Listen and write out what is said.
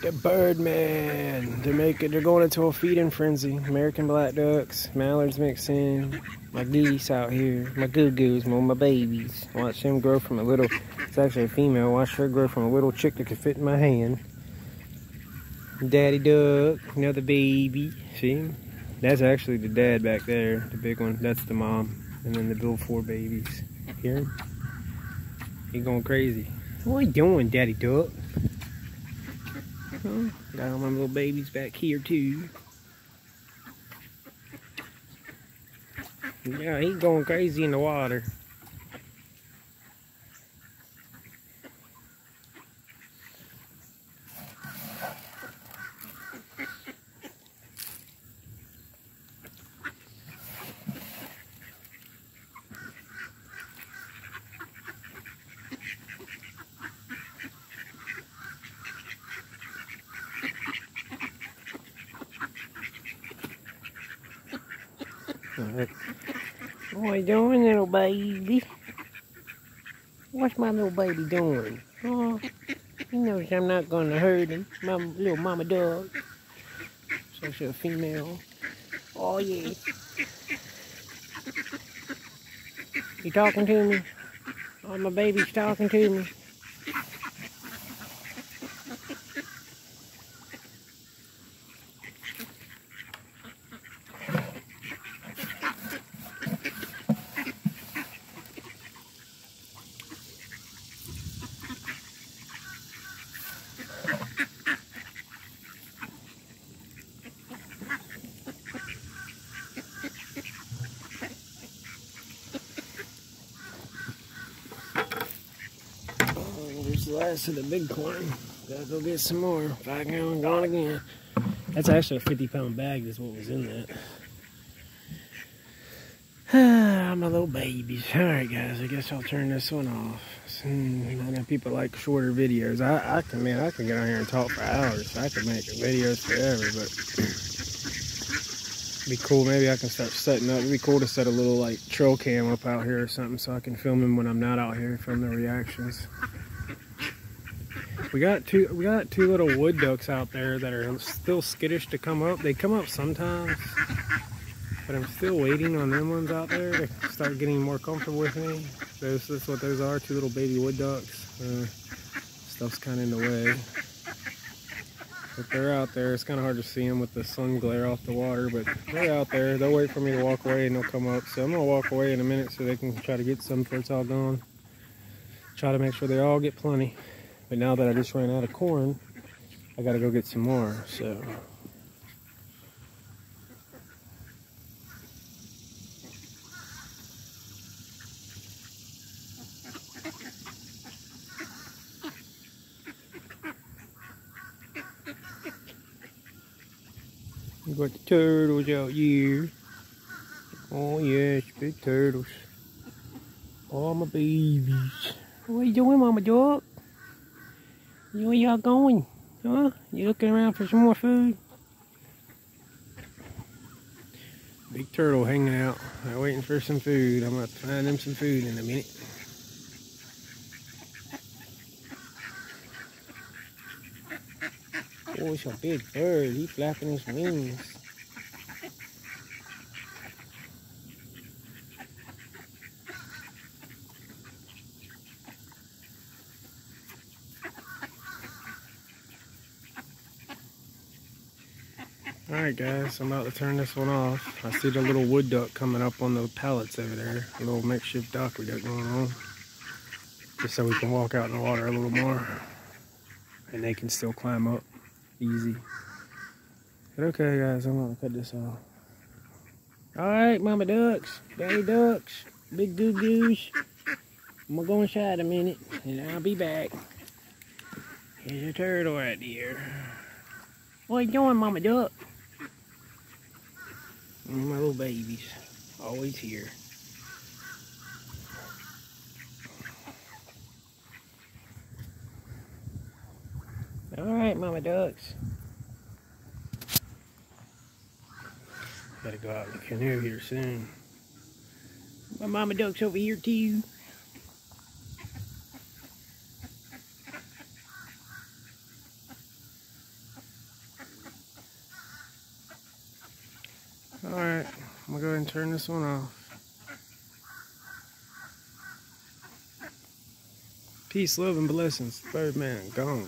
The Birdman. They're making. They're going into a feeding frenzy. American black ducks, mallards mixing. My geese out here. My goo goos, my, babies. Watch them grow from a little. It's actually a female. Watch her grow from a little chick that could fit in my hand. Daddy duck, another baby. See? That's actually the dad back there, the big one. That's the mom. And then the little four babies. Hear him? He going crazy. What are you doing, Daddy Duck? Got all my little babies back here too. Yeah, he's going crazy in the water. What are you doing, little baby? What's my little baby doing? Oh, he knows I'm not going to hurt him. My little mama dog. Such a female. Oh, yeah. You talking to me? Oh, my baby's talking to me. Oh, there's the last of the big corn. Gotta go get some more. Five gallon gone again. That's actually a 50 pound bag, is what was in that. Ah, my little babies. Alright, guys, I guess I'll turn this one off. I know people like shorter videos. I, I can, man, I can get on here and talk for hours. I could make videos forever, but be cool. Maybe I can start setting up. It'd be cool to set a little like trail cam up out here or something so I can film them when I'm not out here, film the reactions. We got two we got two little wood ducks out there that are still skittish to come up. They come up sometimes. But I'm still waiting on them ones out there to start getting more comfortable with me. Those that's what those are, two little baby wood ducks. Uh, stuff's kinda in the way. But they're out there. It's kind of hard to see them with the sun glare off the water, but they're out there. They'll wait for me to walk away and they'll come up. So I'm going to walk away in a minute so they can try to get some before it's all gone. Try to make sure they all get plenty. But now that I just ran out of corn, I got to go get some more. So got the turtles out here. Oh yes, big turtles. All my babies. What are you doing, Mama Dog? Where y'all going? Huh? You looking around for some more food? Big turtle hanging out. Waiting for some food. I'm gonna find them some food in a minute. Oh, it's a big bird. He's flapping his wings. Alright guys, I'm about to turn this one off. I see the little wood duck coming up on the pallets over there. A little makeshift dock we got going on. Just so we can walk out in the water a little more. And they can still climb up easy. But okay guys, I'm gonna cut this off. Alright, mama ducks, daddy ducks, big goo goos. I'm gonna go inside a minute and I'll be back. Here's a turtle right here. What are you doing, mama duck? My little babies, always here. All right, mama ducks. Gotta go out in the canoe here soon. My mama duck's over here too. Alright, I'm gonna go ahead and turn this one off. Peace, love, and blessings. Birdman, gone.